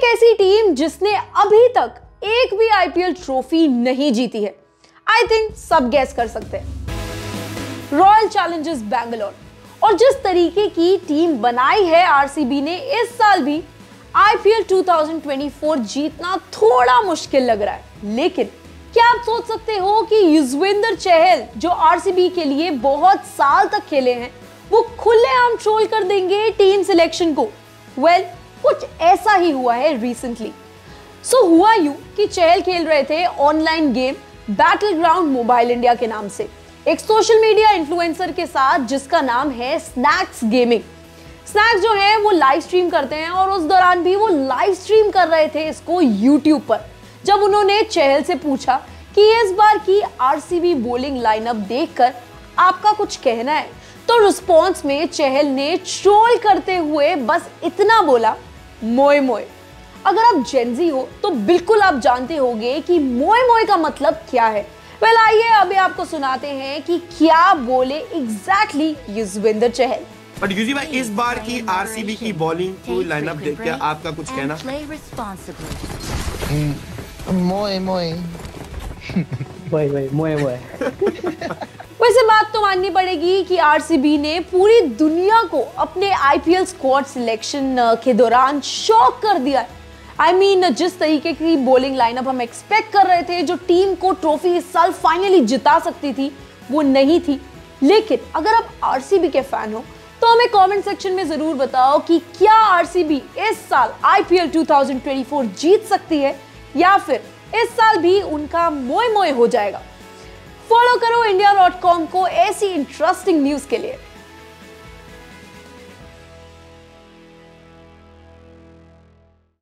एक ऐसी टीम जिसने अभी तक एक भी आईपीएल ट्रॉफी नहीं जीती है। आई थिंक सब गैस कर सकते हैं। रॉयल चैलेंजर्स बैंगलोर और जिस तरीके की टीम बनाई है आरसीबी ने इस साल भी आईपीएल 2024 जीतना थोड़ा मुश्किल लग रहा है। लेकिन क्या आप सोच सकते हो कि युजवेंद्र चहल जो आरसीबी के लिए बहुत साल तक खेले हैं वो खुलेआम ट्रोल कर देंगे टीम सिलेक्शन को? वेल well, कुछ ऐसा ही हुआ है रिसेंटली सो so, हुआ यू कि चहल खेल रहे थे online game battle ground mobile India के नाम से. एक सोशल मीडिया इन्फ्लुएंसर के साथ जिसका नाम है स्नैक्स गेमिंग स्नैक्स जो है वो लाइव स्ट्रीम करते हैं और उस दौरान भी वो लाइव स्ट्रीम कर रहे थे इसको यूट्यूब पर. जब उन्होंने चहल से पूछा कि इस बार की आरसीबी बोलिंग लाइनअप देखकर आपका कुछ कहना है तो रिस्पॉन्स में चहल ने ट्रोल करते हुए बस इतना बोला मोए मोए। अगर आप जेंजी हो तो बिल्कुल आप जानते होंगे कि मोए मोए का मतलब क्या है। वेल well, आइए अभी आपको सुनाते हैं कि क्या बोले exactly exactly Yuzvendra Chahal. But Yuzi भाई इस बार की आरसीबी की बॉलिंग की लाइनअप देख के आपका कुछ कहना? मोए मोए। मोए मोए मोए मोए। वैसे बात तो माननी पड़ेगी कि आरसीबी ने पूरी दुनिया को अपने आईपीएल स्क्वाड सिलेक्शन के दौरान शॉक कर दिया आई I मीन mean, जिस तरीके की बॉलिंग लाइनअप हम एक्सपेक्ट कर रहे थे जो टीम को ट्रॉफी इस साल फाइनली जिता सकती थी वो नहीं थी। लेकिन अगर आप आरसीबी के फ़ैन हो तो हमें कमेंट सेक्शन में ज़रूर बताओ कि क्या आरसीबी इस साल आईपीएल 2024 जीत सकती है या फिर इस साल भी उनका मोए मोए हो जाएगा। फॉलो करो इंडिया डॉट कॉम को ऐसी इंटरेस्टिंग न्यूज़ के लिए।